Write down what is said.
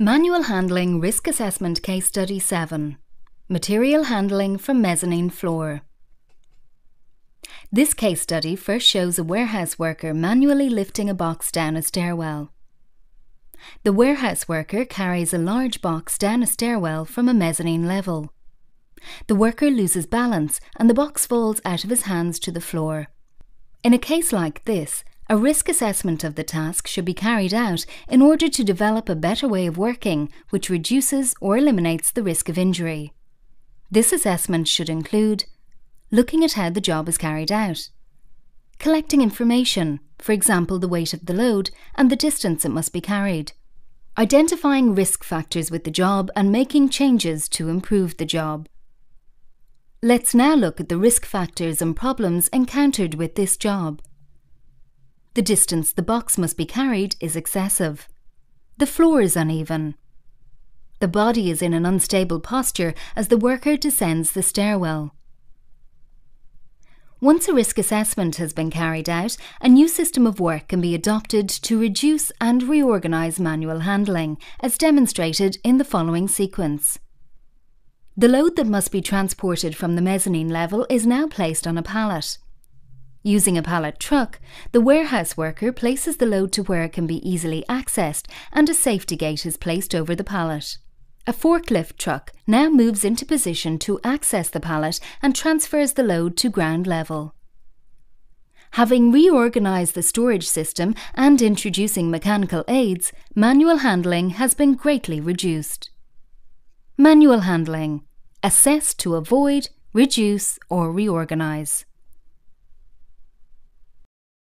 Manual Handling Risk Assessment Case Study 7 Material Handling from Mezzanine Floor. This case study first shows a warehouse worker manually lifting a box down a stairwell. The warehouse worker carries a large box down a stairwell from a mezzanine level. The worker loses balance and the box falls out of his hands to the floor. In a case like this, a risk assessment of the task should be carried out in order to develop a better way of working which reduces or eliminates the risk of injury. This assessment should include looking at how the job is carried out, collecting information, for example, the weight of the load and the distance it must be carried, identifying risk factors with the job and making changes to improve the job. Let's now look at the risk factors and problems encountered with this job. The distance the box must be carried is excessive. The floor is uneven. The body is in an unstable posture as the worker descends the stairwell. Once a risk assessment has been carried out, a new system of work can be adopted to reduce and reorganise manual handling, as demonstrated in the following sequence. The load that must be transported from the mezzanine level is now placed on a pallet. Using a pallet truck, the warehouse worker places the load to where it can be easily accessed and a safety gate is placed over the pallet. A forklift truck now moves into position to access the pallet and transfers the load to ground level. Having reorganised the storage system and introducing mechanical aids, manual handling has been greatly reduced. Manual handling assess to avoid, reduce, or reorganise.